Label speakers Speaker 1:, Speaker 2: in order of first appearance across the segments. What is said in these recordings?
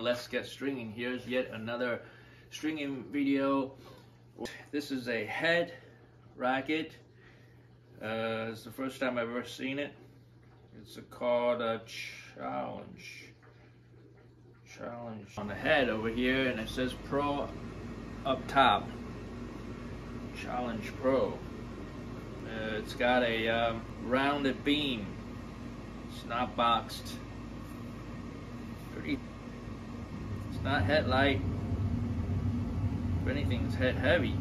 Speaker 1: Let's Get Stringing. Here's yet another stringing video. This is a head racket. Uh, it's the first time I've ever seen it. It's called a challenge. Challenge on the head over here, and it says Pro up top. Challenge Pro. Uh, it's got a um, rounded beam. It's not boxed. Pretty. It's not headlight. If anything, it's head heavy.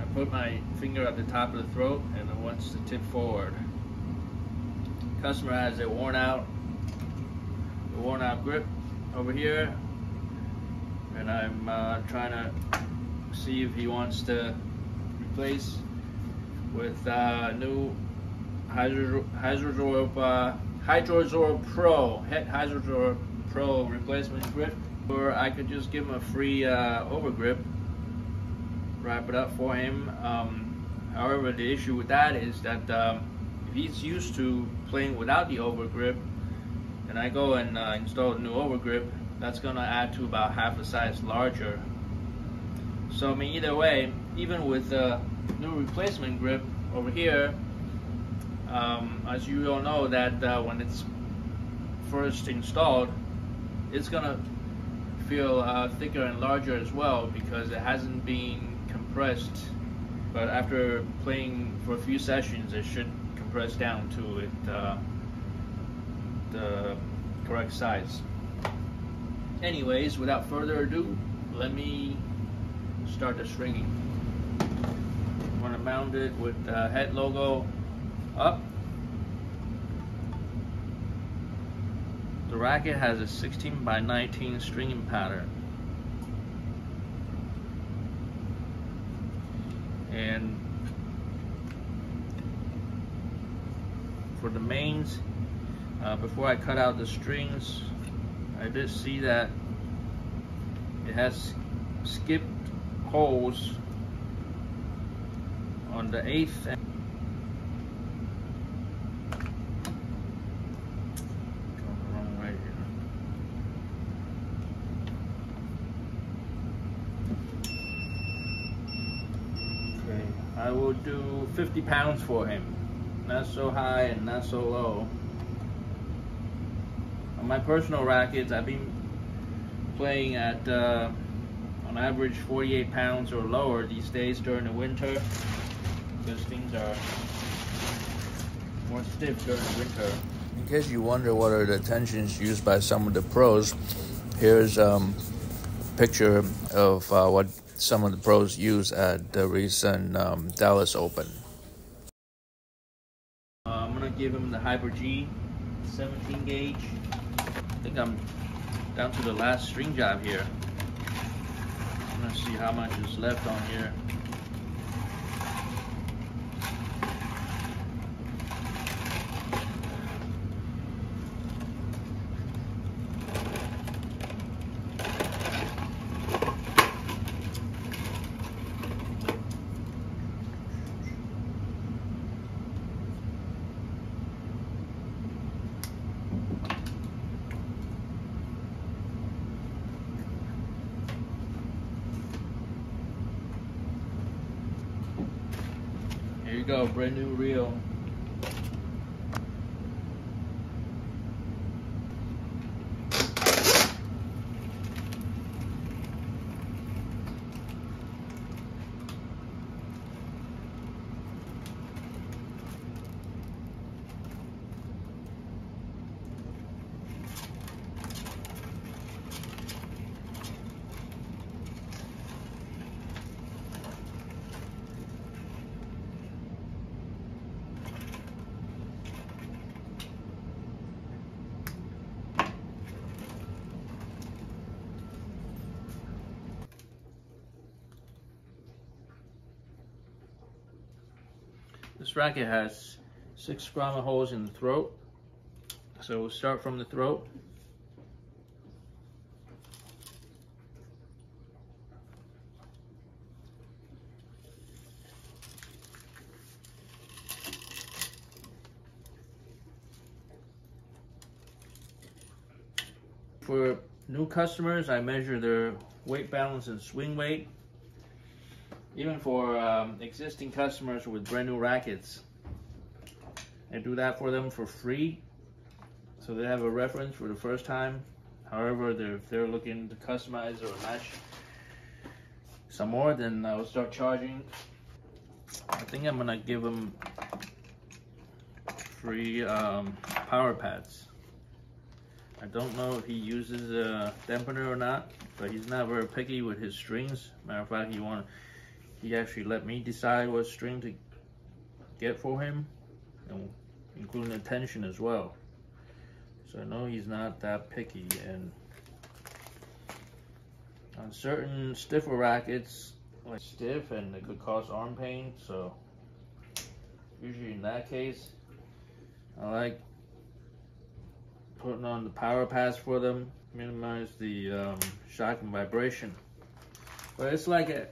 Speaker 1: I put my finger at the top of the throat and it wants to tip forward. Customer has a worn out, a worn out grip over here, and I'm uh, trying to see if he wants to replace with uh, new Hydro Hydrosorb uh, Hydrosorb Pro Hydrosorb Pro replacement grip, or I could just give him a free uh, overgrip, wrap it up for him. Um, however, the issue with that is that um, if he's used to playing without the overgrip, and I go and uh, install a new overgrip, that's gonna add to about half a size larger. So I mean, either way, even with the new replacement grip over here, um, as you all know that uh, when it's first installed, it's gonna feel uh, thicker and larger as well because it hasn't been compressed. But after playing for a few sessions, it should compress down to it uh, the correct size. Anyways, without further ado, let me start the stringing. I'm gonna mount it with the head logo up. The racket has a 16 by 19 stringing pattern. And for the mains, uh, before I cut out the strings, I did see that it has skipped holes on the eighth Fifty pounds for him. Not so high and not so low. On my personal rackets, I've been playing at uh, on average 48 pounds or lower these days during the winter because things are more stiff during the winter. In case you wonder what are the tensions used by some of the pros, here's um, a picture of uh, what some of the pros use at the recent um, Dallas Open. Give him the Hyper G 17 gauge. I think I'm down to the last string job here. Gonna see how much is left on here. Here you go, brand new reel. This racket has six grommet holes in the throat. So we'll start from the throat. for new customers, I measure their weight balance and swing weight. Even for um, existing customers with brand new rackets, I do that for them for free. So they have a reference for the first time. However, they're, if they're looking to customize or match some more, then I'll start charging. I think I'm gonna give them free um, power pads. I don't know if he uses a dampener or not, but he's not very picky with his strings. Matter of fact, he want he actually let me decide what string to get for him, and including the tension as well. So I know he's not that picky and on certain stiffer rackets, like stiff and it could cause arm pain, so usually in that case, I like putting on the power pads for them, minimize the um, shock and vibration. But it's like a,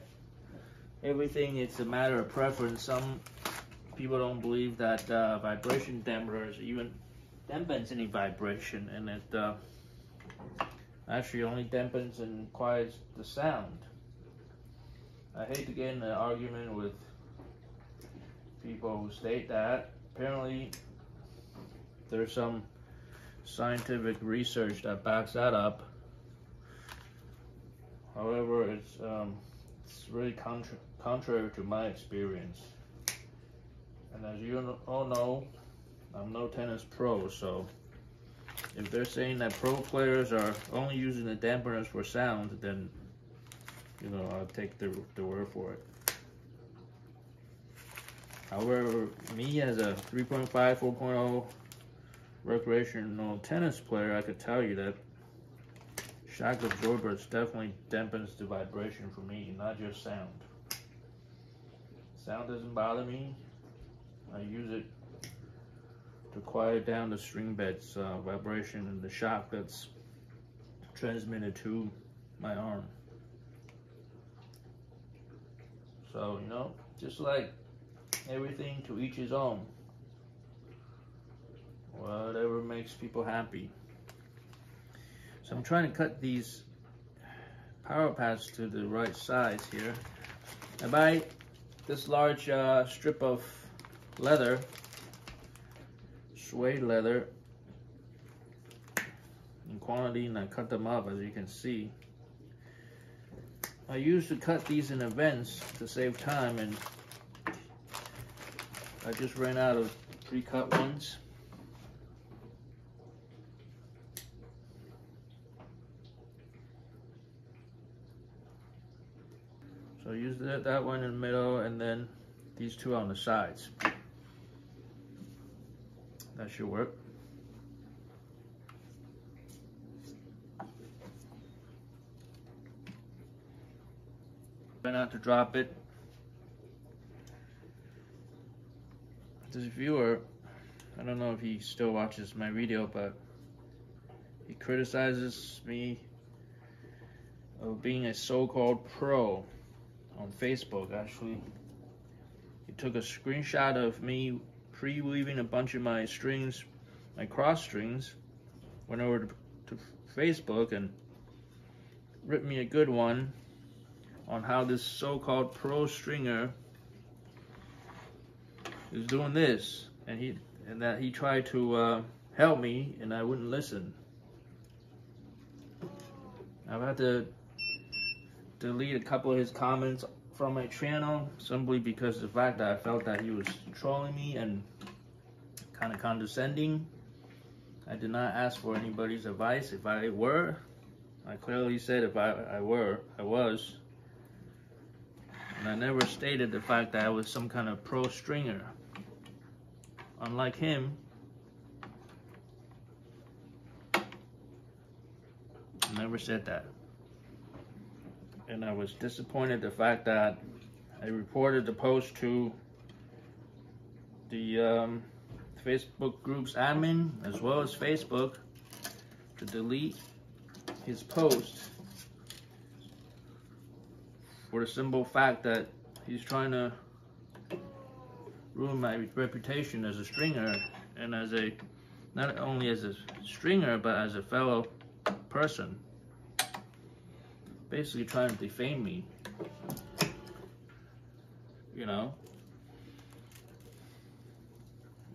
Speaker 1: everything, it's a matter of preference. Some people don't believe that uh, vibration dampeners even dampens any vibration and it uh, actually only dampens and quiets the sound. I hate to get in an argument with people who state that. Apparently, there's some scientific research that backs that up. However, it's um, it's really contra contrary to my experience. And as you all know, I'm no tennis pro, so if they're saying that pro players are only using the dampeners for sound, then you know I'll take the the word for it. However, me as a 3.5, 4.0 recreational tennis player, I could tell you that shock absorbers definitely dampens the vibration for me, not just sound. Sound doesn't bother me. I use it to quiet down the string bed's uh, vibration and the shock that's transmitted to my arm. So, you know, just like everything to each his own whatever makes people happy. So I'm trying to cut these power pads to the right size here. Buy this large uh, strip of leather, suede leather, in quantity and I cut them up as you can see. I used to cut these in events to save time and I just ran out of pre-cut ones. So use that, that one in the middle and then these two on the sides. That should work. Try not to drop it. This viewer, I don't know if he still watches my video, but he criticizes me of being a so-called pro on Facebook actually. He took a screenshot of me pre-weaving a bunch of my strings, my cross strings, went over to, to Facebook and ripped me a good one on how this so-called pro stringer is doing this and he and that he tried to uh, help me and I wouldn't listen. I've had to delete a couple of his comments from my channel simply because the fact that I felt that he was trolling me and kind of condescending. I did not ask for anybody's advice. If I were, I clearly said if I, I were, I was. And I never stated the fact that I was some kind of pro stringer. Unlike him, I never said that and I was disappointed the fact that I reported the post to the um, Facebook group's admin as well as Facebook to delete his post for the simple fact that he's trying to ruin my reputation as a stringer and as a not only as a stringer but as a fellow person. Basically trying to defame me. You know?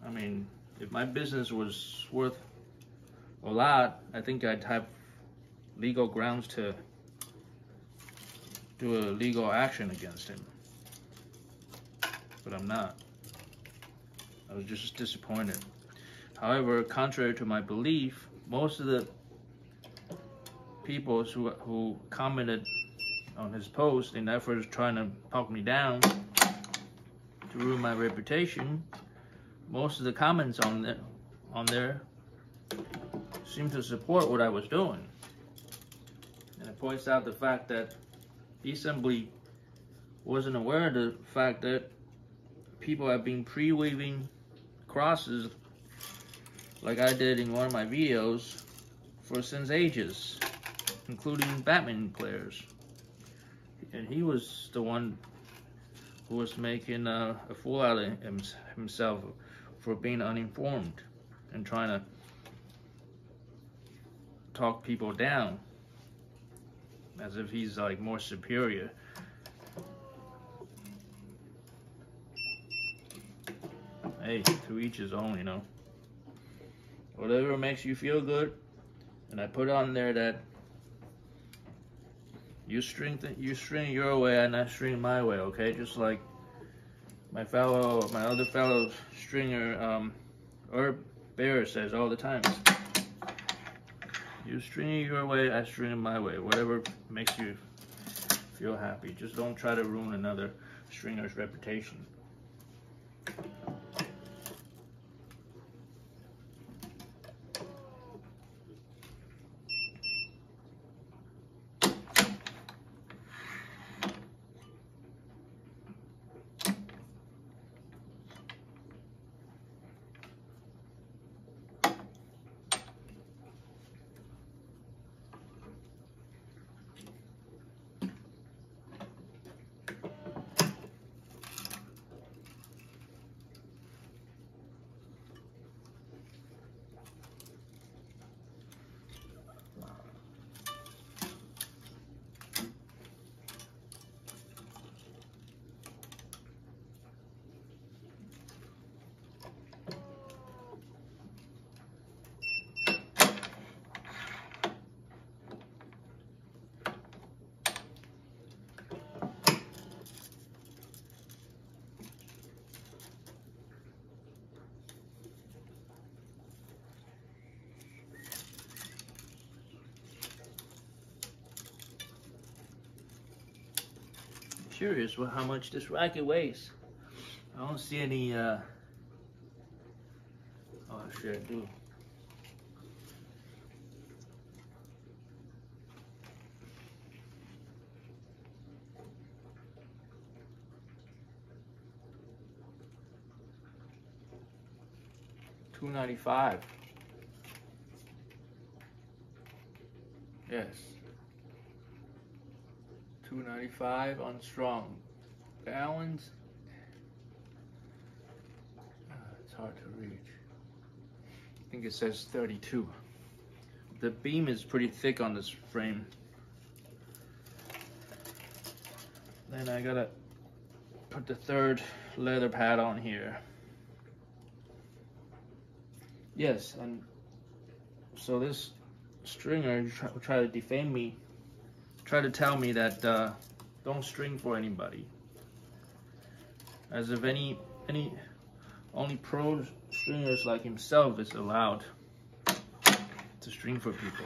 Speaker 1: I mean, if my business was worth a lot, I think I'd have legal grounds to do a legal action against him. But I'm not. I was just disappointed. However, contrary to my belief, most of the people who, who commented on his post in efforts trying to talk me down to ruin my reputation, most of the comments on there, on there seem to support what I was doing. And it points out the fact that he simply wasn't aware of the fact that people have been pre-weaving crosses like I did in one of my videos for since ages, including badminton players. And he was the one who was making uh, a fool out of himself for being uninformed and trying to talk people down as if he's like more superior. Hey, to each his own, you know. Whatever makes you feel good. And I put on there that you string you string your way and I string my way, okay? Just like my fellow, my other fellow stringer, um, Herb Bear says all the time. You string your way, I string my way. Whatever makes you feel happy. Just don't try to ruin another stringer's reputation. Curious with how much this racket weighs. I don't see any, uh, oh shit, I do. Two ninety five. Yes. 295 unstrung. Balance. Uh, it's hard to reach. I think it says 32. The beam is pretty thick on this frame. Then I gotta put the third leather pad on here. Yes, and so this stringer try, try to defame me try to tell me that uh, don't string for anybody. As if any any only pro stringers like himself is allowed to string for people.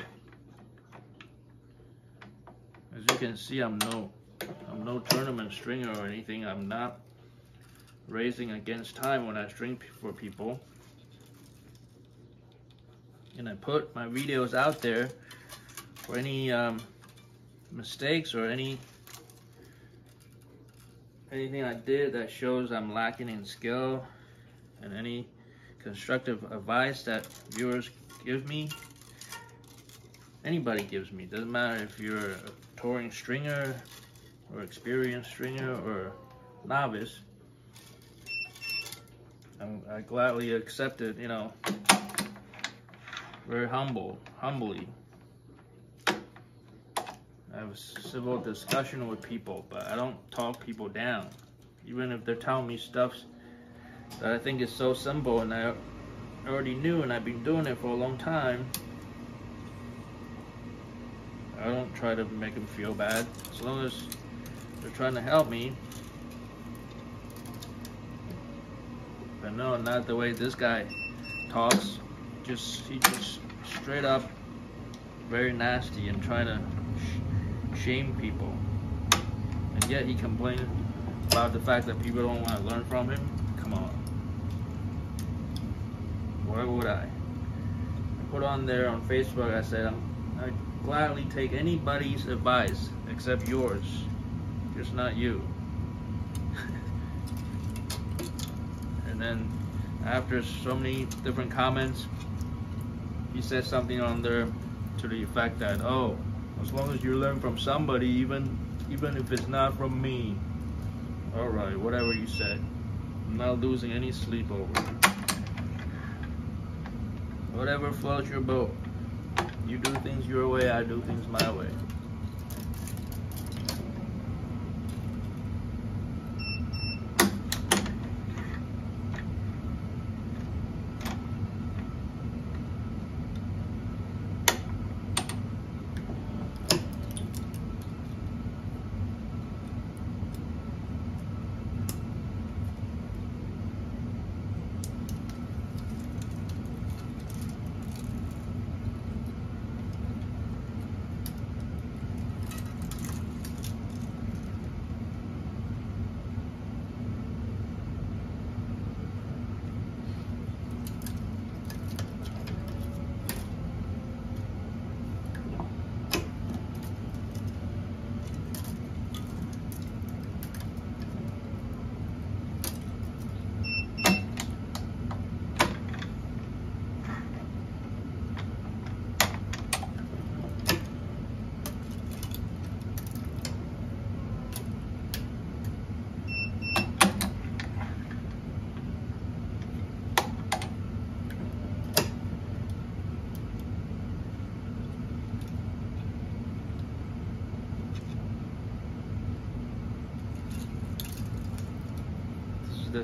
Speaker 1: As you can see, I'm no I'm no tournament stringer or anything. I'm not racing against time when I string for people. And I put my videos out there for any um, mistakes or any anything I did that shows I'm lacking in skill and any constructive advice that viewers give me anybody gives me. Doesn't matter if you're a touring stringer or experienced stringer or novice I'm, I gladly accept it you know. Very humble humbly I have a civil discussion with people, but I don't talk people down. Even if they're telling me stuff that I think is so simple and I already knew and I've been doing it for a long time, I don't try to make them feel bad. As long as they're trying to help me. But no, not the way this guy talks. Just, he just straight up very nasty and trying to shame people. And yet he complains about the fact that people don't want to learn from him. Come on. Why would I? I put on there on Facebook, I said, I'm, I gladly take anybody's advice except yours. Just not you. and then after so many different comments, he said something on there to the effect that, oh, as long as you learn from somebody, even even if it's not from me. Alright, whatever you said. I'm not losing any sleep over it. Whatever floats your boat. You do things your way, I do things my way.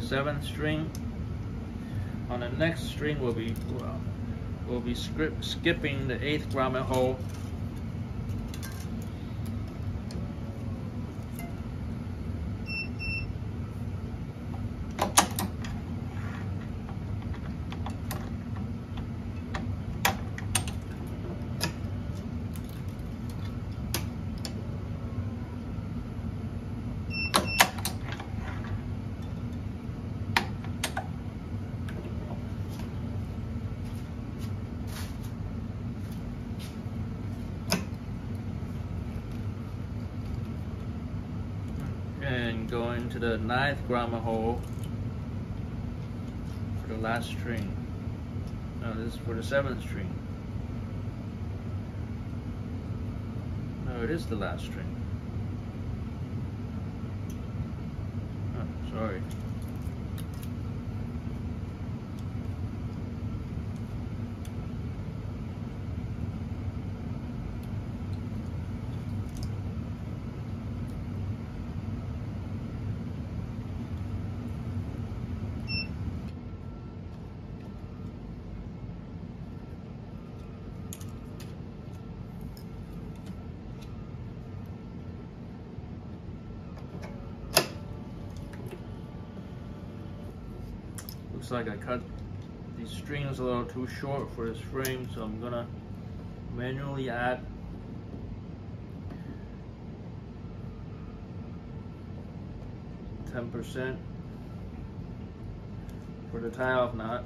Speaker 1: Seventh string. On the next string, we'll be well, we'll be skipping the eighth grommet hole and going to the ninth grommet hole for the last string. No, this is for the seventh string. No, it is the last string. Oh, sorry. looks like I cut these strings a little too short for this frame, so I'm gonna manually add ten percent for the tie-off knot.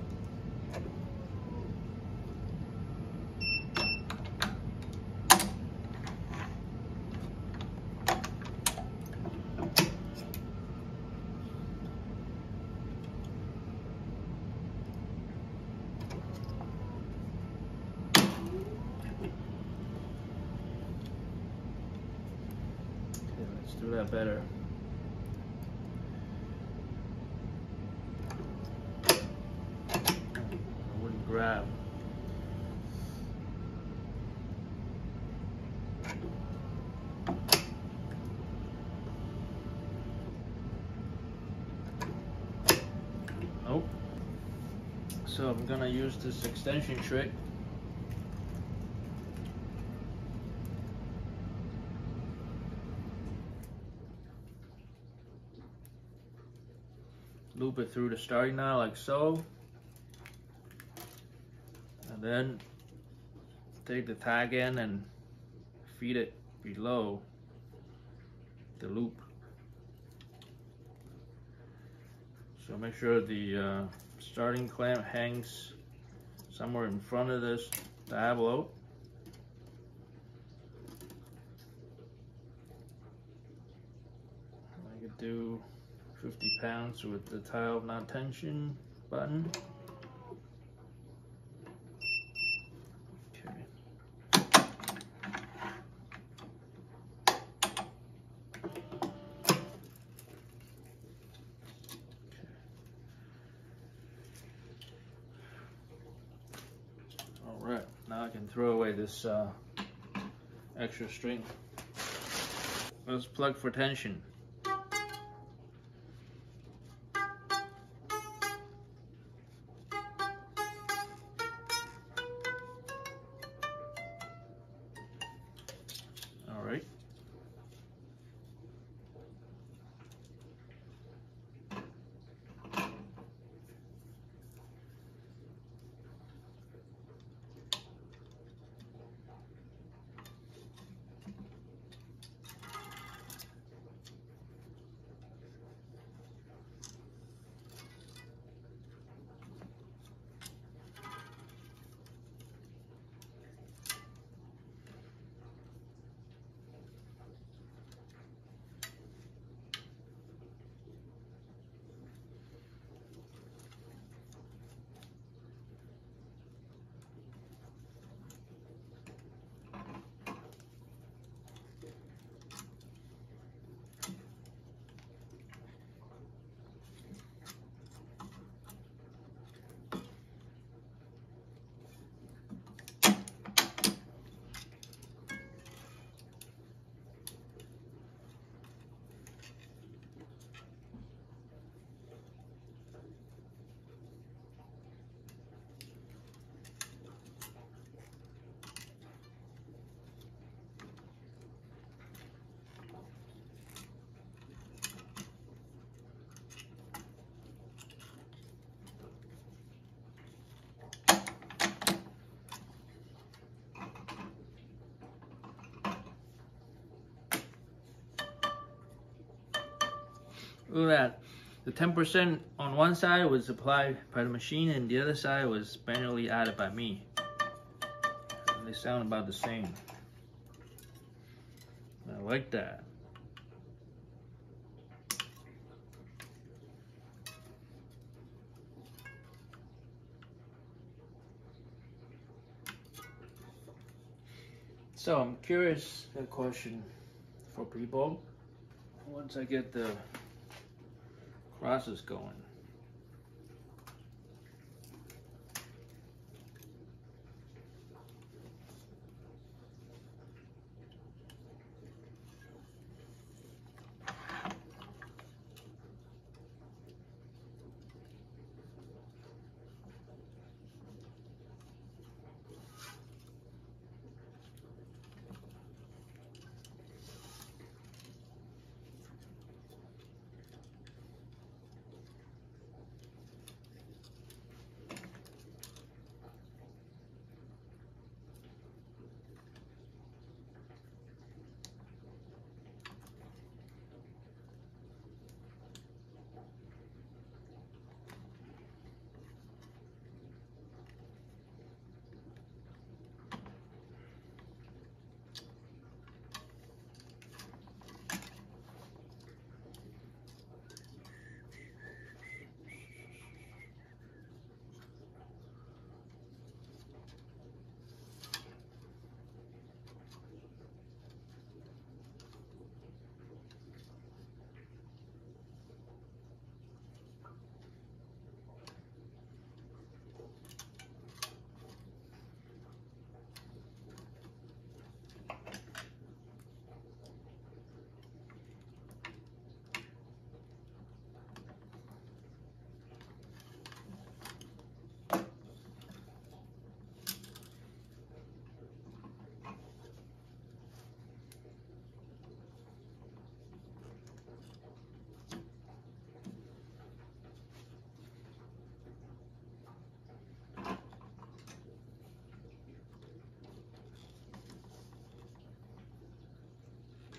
Speaker 1: that better. I wouldn't grab. Nope. So I'm gonna use this extension trick. Loop it through the starting knot like so. And then take the tag in and feed it below the loop. So make sure the uh, starting clamp hangs somewhere in front of this Diablo. I could do 50 pounds with the tile knot tension button. Alright, now I can throw away this uh, extra string. Let's plug for tension. Look at that. The 10% on one side was applied by the machine and the other side was manually added by me. And they sound about the same. I like that. So I'm curious, a question for people. Once I get the process going.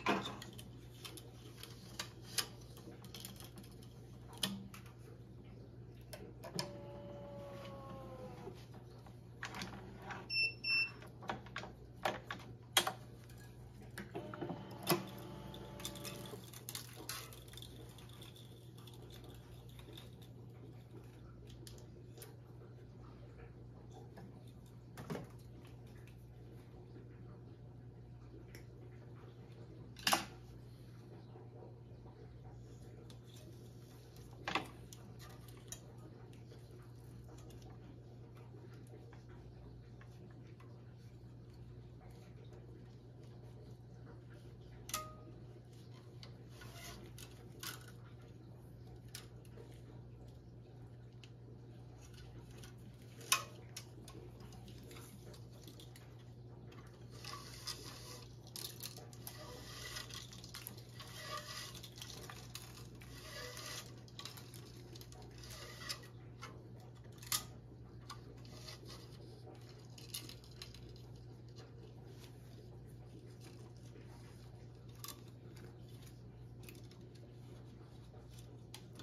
Speaker 1: Thank you.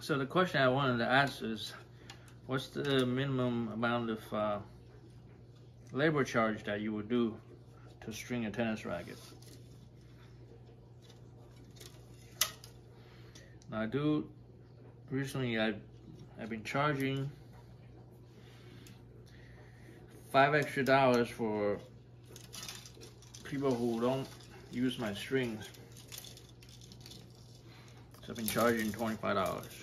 Speaker 1: So the question I wanted to ask is, what's the minimum amount of uh, labor charge that you would do to string a tennis racket? Now I do, recently I've, I've been charging five extra dollars for people who don't use my strings. So I've been charging $25.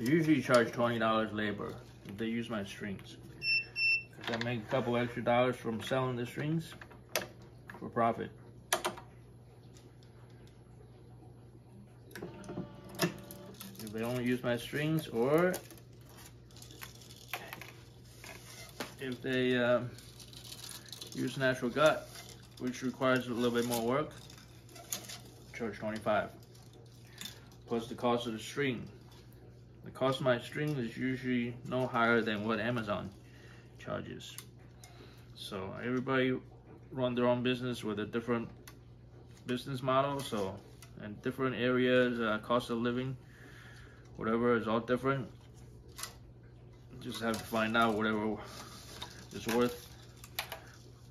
Speaker 1: I usually charge $20 labor if they use my strings. I make a couple extra dollars from selling the strings for profit. If they only use my strings or if they uh, use natural gut, which requires a little bit more work, charge 25 plus the cost of the string. The cost of my string is usually no higher than what Amazon charges. So everybody run their own business with a different business model. So in different areas, uh, cost of living, whatever is all different. Just have to find out whatever is worth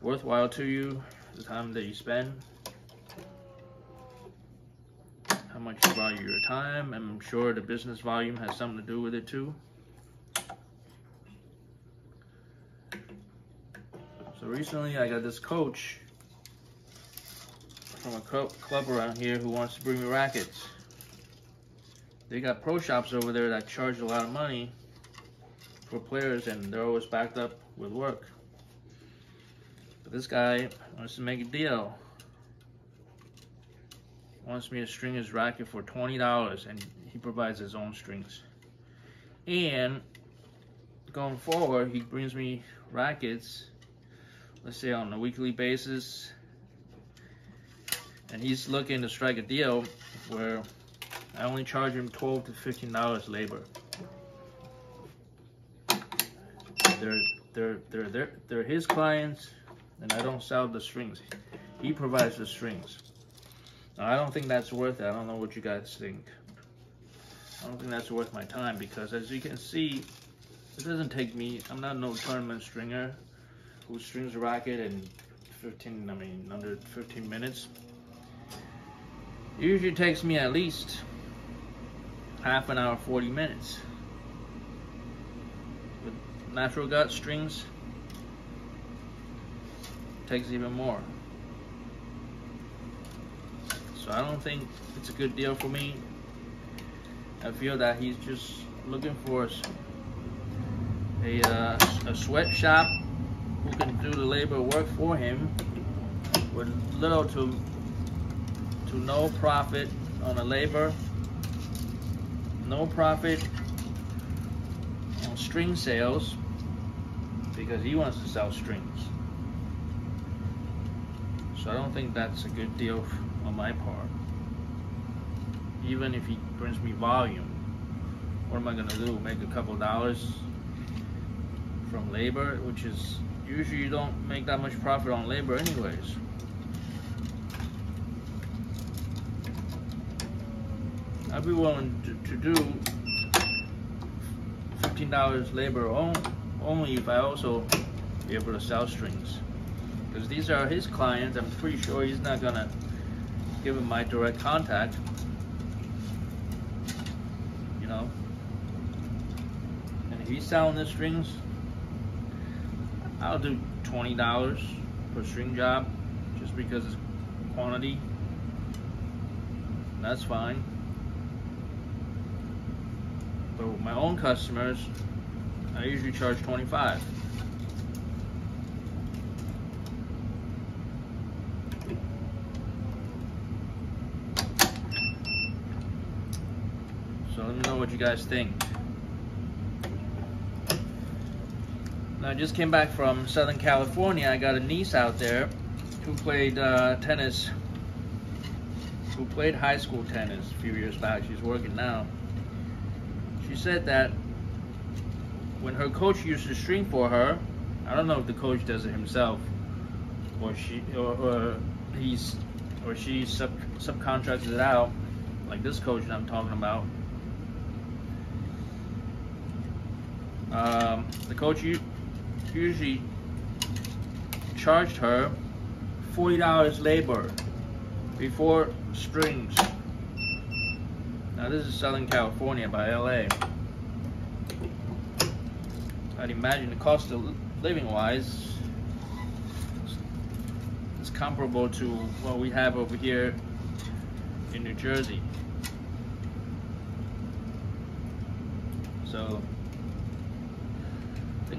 Speaker 1: worthwhile to you, the time that you spend how much you value your time. I'm sure the business volume has something to do with it too. So recently I got this coach from a club around here who wants to bring me rackets. They got pro shops over there that charge a lot of money for players and they're always backed up with work. But this guy wants to make a deal wants me to string his racket for $20 and he provides his own strings. And going forward, he brings me rackets, let's say on a weekly basis, and he's looking to strike a deal where I only charge him 12 to $15 labor. They're, they're, they're, they're, they're his clients, and I don't sell the strings. He provides the strings. I don't think that's worth it. I don't know what you guys think. I don't think that's worth my time because as you can see, it doesn't take me, I'm not no tournament stringer who strings a racket in 15, I mean, under 15 minutes. It usually takes me at least half an hour, 40 minutes. With natural gut strings, takes even more. So I don't think it's a good deal for me. I feel that he's just looking for a, uh, a sweatshop who can do the labor work for him with little to to no profit on the labor, no profit on string sales because he wants to sell strings. So I don't think that's a good deal on my part. Even if he brings me volume, what am I gonna do? Make a couple dollars from labor, which is usually you don't make that much profit on labor anyways. I'd be willing to, to do $15 labor on, only if I also be able to sell strings. Because these are his clients, I'm pretty sure he's not gonna give him my direct contact. You know? And if he's selling the strings, I'll do $20 per string job just because it's quantity. That's fine. But with my own customers, I usually charge 25. So let me know what you guys think. Now, I just came back from Southern California. I got a niece out there who played uh, tennis, who played high school tennis a few years back. She's working now. She said that when her coach used to string for her, I don't know if the coach does it himself, or she, or, or he's, or she sub subcontracts it out, like this coach that I'm talking about. Um, the coach usually charged her $40 labor before strings. Now this is Southern California by LA. I'd imagine the cost of living wise is comparable to what we have over here in New Jersey. So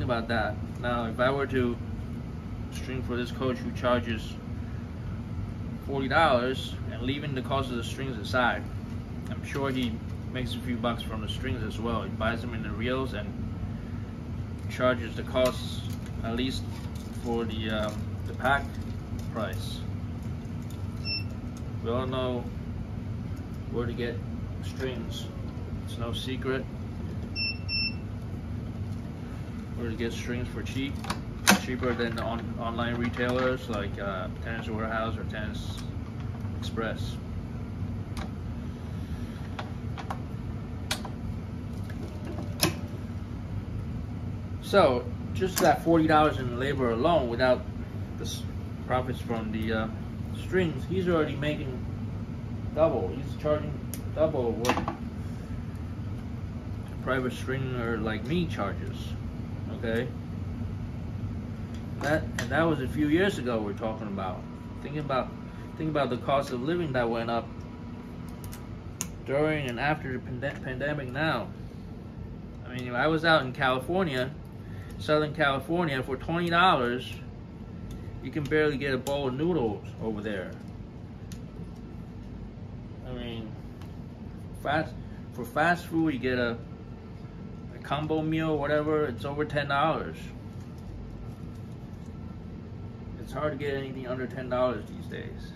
Speaker 1: think about that. Now, if I were to string for this coach who charges $40 and leaving the cost of the strings aside, I'm sure he makes a few bucks from the strings as well. He buys them in the reels and charges the costs at least for the um, the pack price. We all know where to get strings. It's no secret get strings for cheap, cheaper than on online retailers like uh, Tennis Warehouse or Tennis Express. So, just that $40 in labor alone, without the profits from the uh, strings, he's already making double. He's charging double what private stringer like me charges okay? That and that was a few years ago we're talking about. Thinking about think about the cost of living that went up during and after the pand pandemic now. I mean, I was out in California, Southern California, for $20, you can barely get a bowl of noodles over there. I mean, fast for fast food, you get a combo meal, whatever, it's over $10. It's hard to get anything under $10 these days.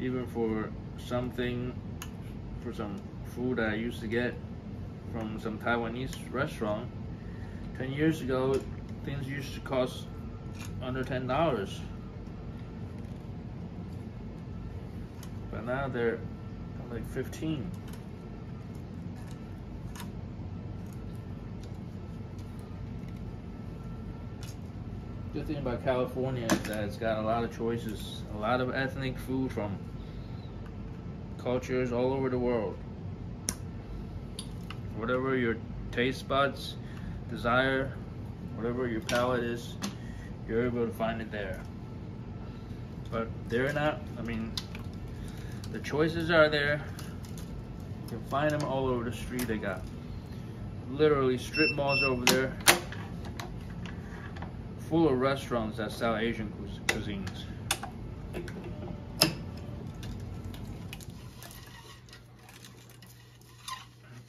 Speaker 1: Even for something, for some food that I used to get from some Taiwanese restaurant, 10 years ago, things used to cost under $10. Now they're like 15. Good thing about California is that it's got a lot of choices, a lot of ethnic food from cultures all over the world. Whatever your taste buds desire, whatever your palate is, you're able to find it there. But they're not, I mean, the choices are there. You can find them all over the street. They got literally strip malls over there full of restaurants that sell Asian cuisines.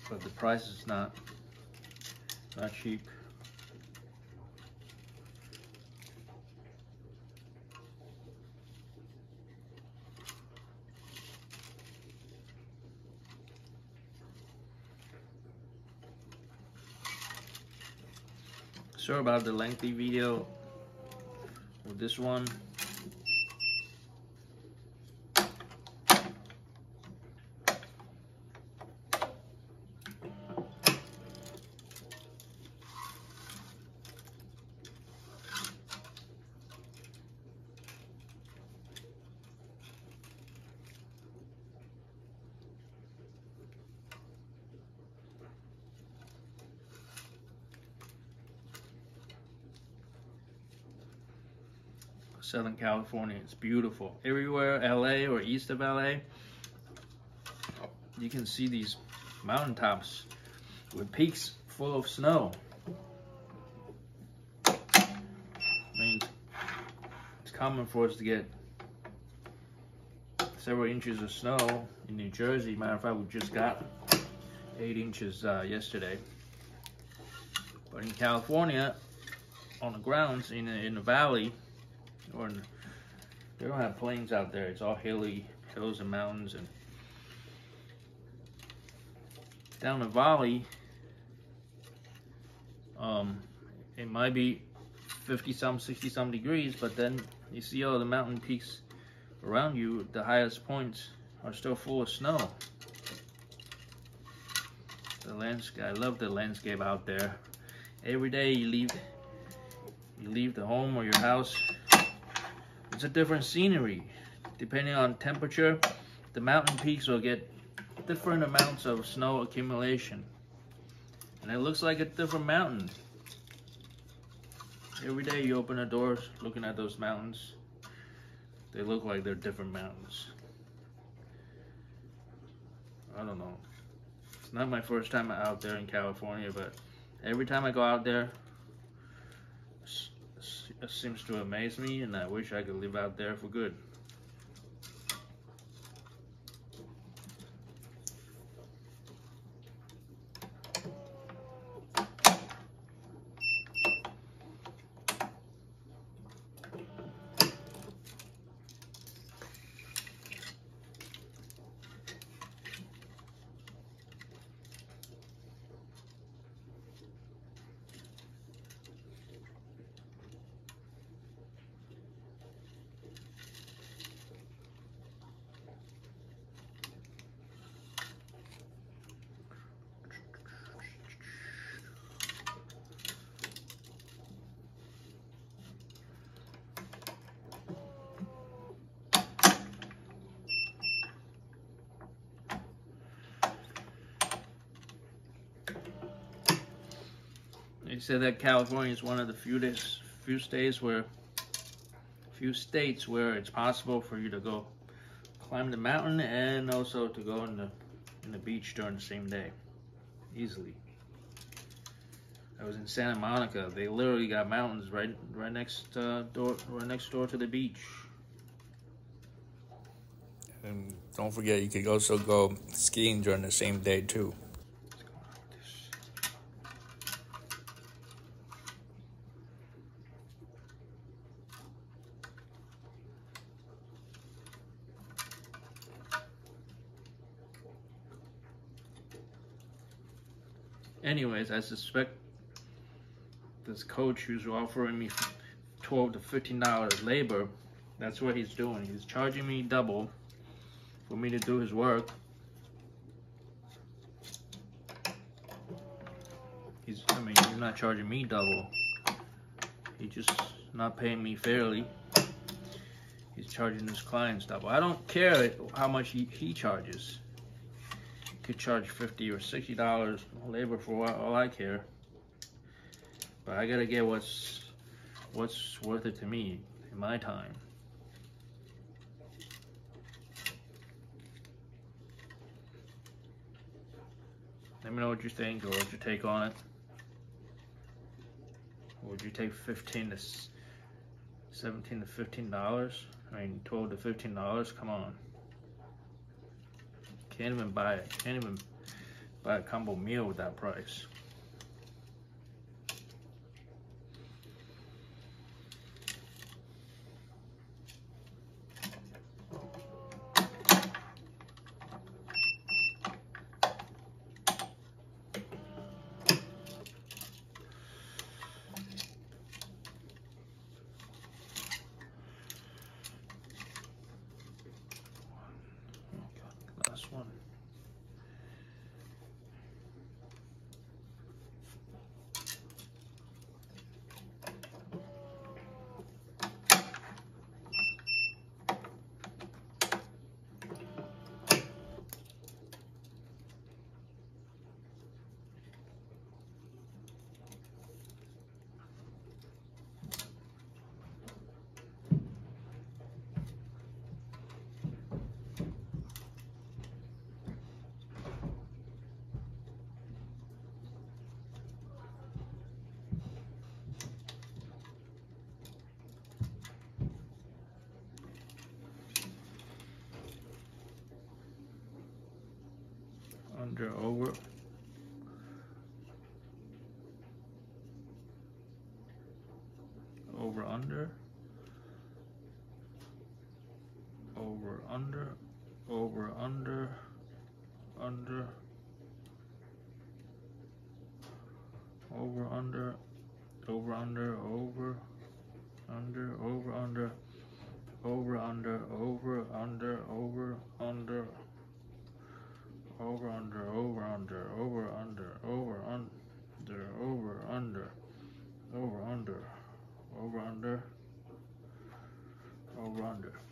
Speaker 1: But the price is not not cheap. Sorry about the lengthy video with this one. Southern California. It's beautiful. Everywhere LA or east of LA, you can see these mountaintops with peaks full of snow. I mean, it's common for us to get several inches of snow in New Jersey. Matter of fact, we just got eight inches uh, yesterday. But in California, on the grounds in the, in the valley, or they don't have plains out there. It's all hilly hills and mountains and down the valley. Um, it might be 50 some, 60 some degrees, but then you see all the mountain peaks around you. The highest points are still full of snow. The landscape, I love the landscape out there. Every day you leave, you leave the home or your house it's a different scenery. Depending on temperature, the mountain peaks will get different amounts of snow accumulation. And it looks like a different mountain. Every day you open the doors looking at those mountains, they look like they're different mountains. I don't know. It's not my first time out there in California, but every time I go out there, seems to amaze me and I wish I could live out there for good. Said that California is one of the few days, few states where, few states where it's possible for you to go climb the mountain and also to go in the in the beach during the same day, easily. I was in Santa Monica. They literally got mountains right right next uh, door right next door to the beach. And don't forget, you could also go skiing during the same day too. Anyways, I suspect this coach who's offering me 12 to 15 dollars labor, that's what he's doing. He's charging me double for me to do his work. He's, I mean, he's not charging me double. He's just not paying me fairly. He's charging his clients double. I don't care how much he, he charges could charge 50 or 60 dollars labor for all I care. But I gotta get what's what's worth it to me in my time. Let me know what you think or what your take on it. Would you take 15 to 17 to 15 dollars? I mean 12 to 15 dollars? Come on can't even buy it. Can't even buy a combo meal with that price. last one. under over over under over under over under under over under over under over under over under over under over under over under over under over under over under over under over under over under over under over under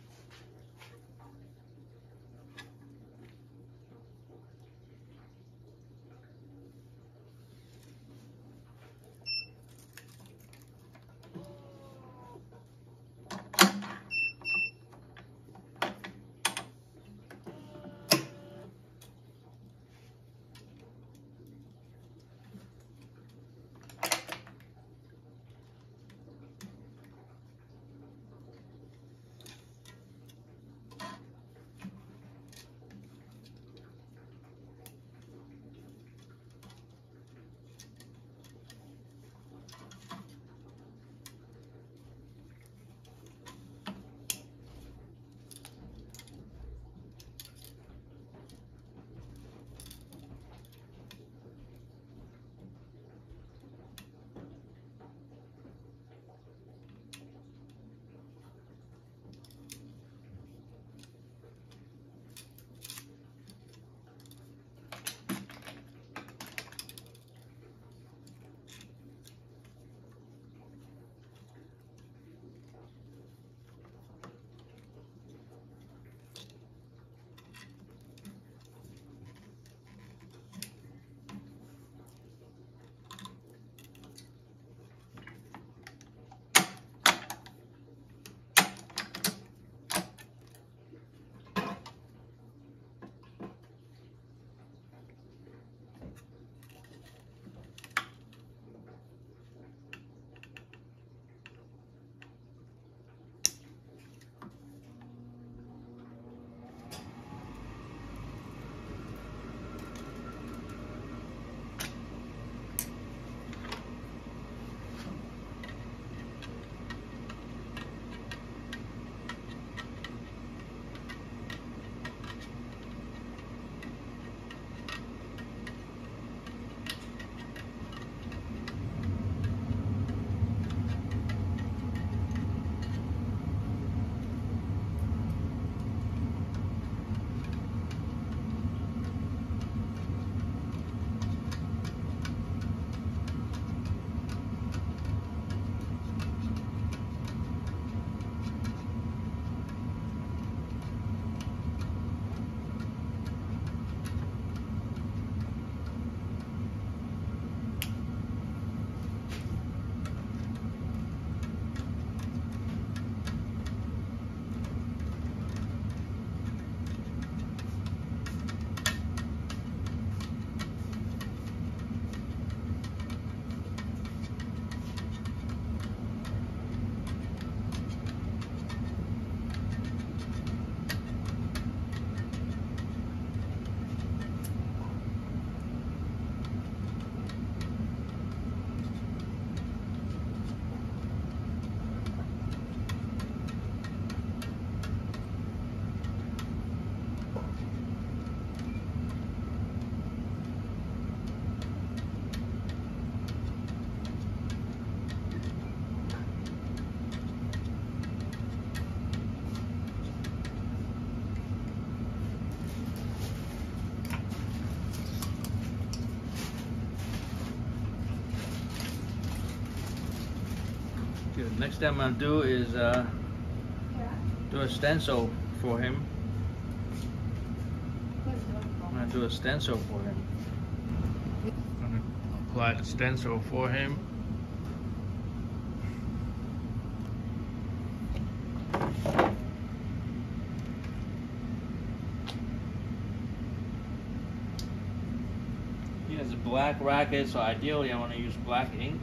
Speaker 1: Next thing I'm gonna do is uh, do a stencil for him. I'm gonna do a stencil for him. I'm gonna apply the stencil for him. He has a black racket, so ideally I want to use black ink.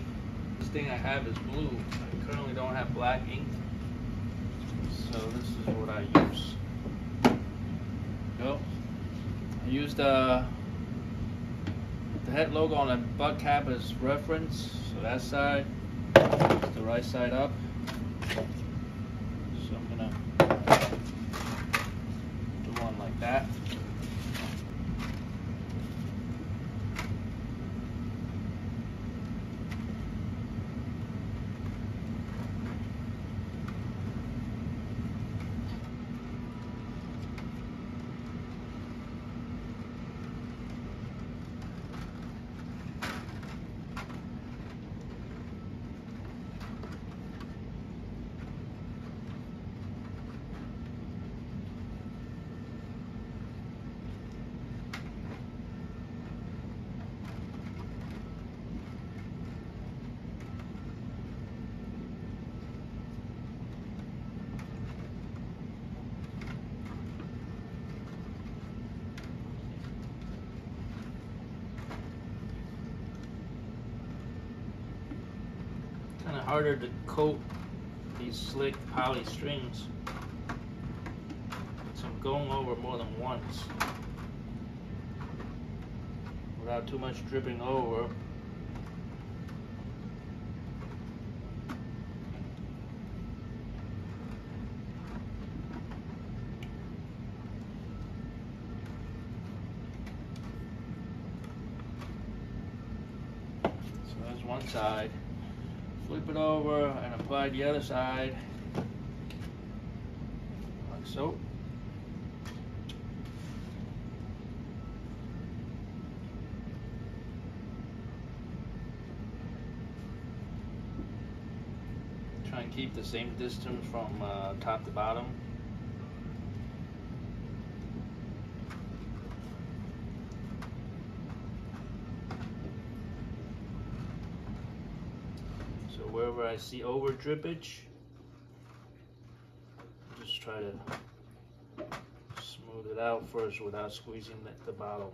Speaker 1: This thing I have is blue. I currently don't have black ink. So this is what I use. Go. I used uh, the head logo on the butt cap as reference. So that side, the right side up. So I'm gonna do one like that. Harder to coat these slick poly strings. So I'm going over more than once without too much dripping over. So that's one side flip it over and apply the other side like so. Try and keep the same distance from uh, top to bottom. So wherever I see over drippage, just try to smooth it out first without squeezing the, the bottle.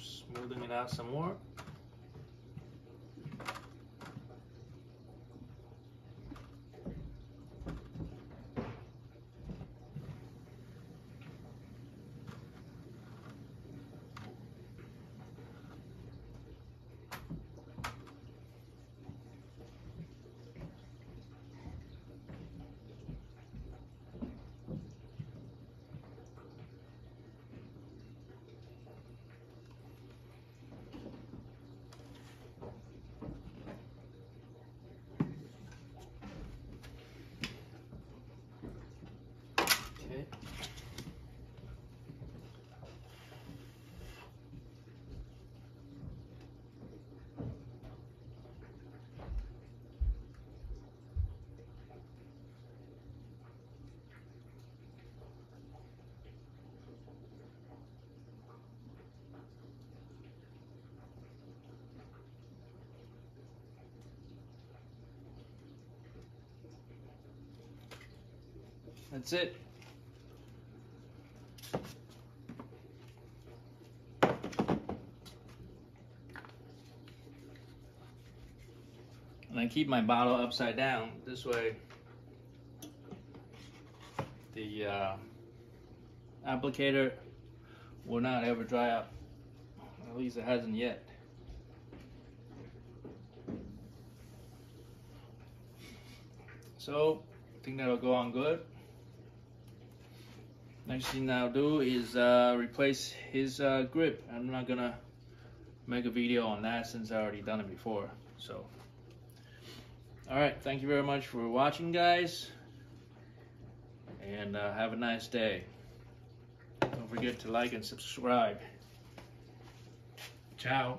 Speaker 1: Smoothing it out some more. Okay. That's it. And I keep my bottle upside down this way. The uh, applicator will not ever dry up. At least it hasn't yet. So, I think that'll go on good. Next thing I'll do is uh, replace his uh, grip. I'm not gonna make a video on that since I already done it before. So, all right, thank you very much for watching, guys, and uh, have a nice day. Don't forget to like and subscribe. Ciao.